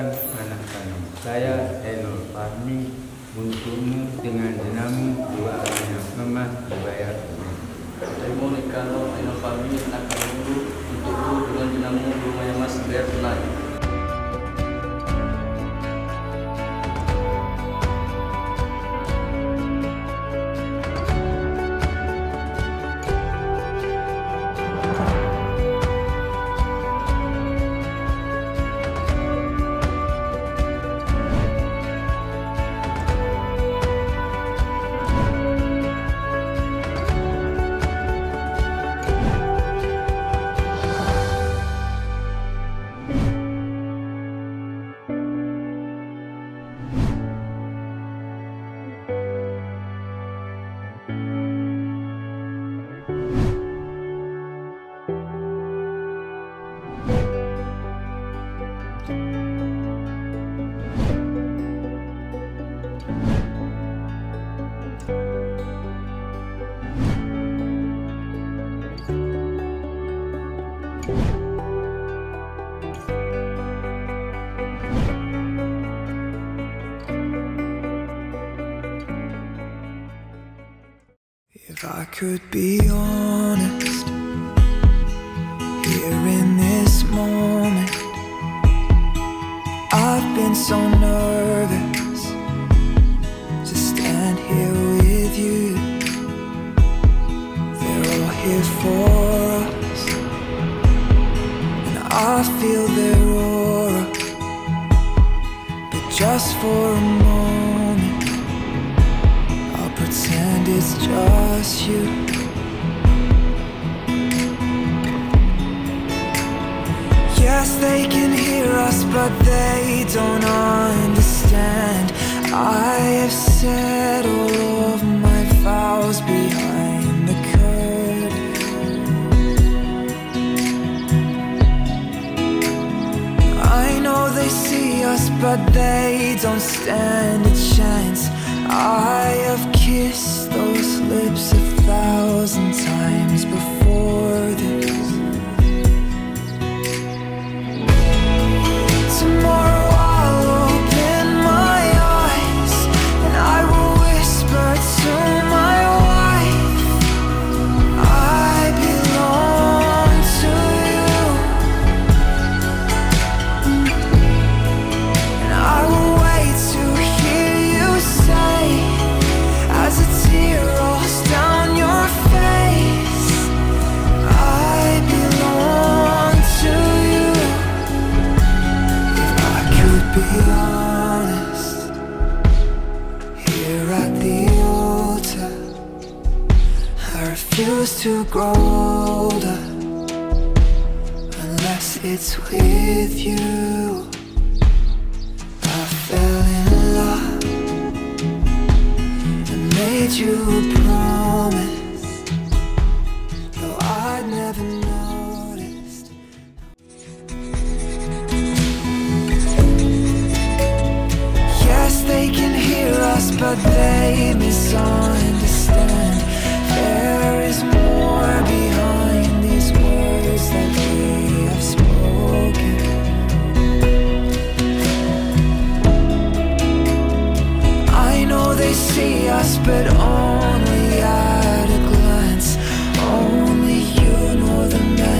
anak-anak saya Hello Farming untukmu dengan I could be honest, here in this moment, I've been so nervous to stand here with you. They're all here for us, and I feel their aura, but just for a moment. I'll pretend it's just you. Yes, they can hear us, but they don't understand. I have said all of my vows behind the curtain. I know they see us, but they don't stand a chance. Refuse to grow older Unless it's with you I fell in love and made you a promise, though I'd never. Yes, they can hear us, but they misunderstand. they see us, but only at a glance. Only you know the man.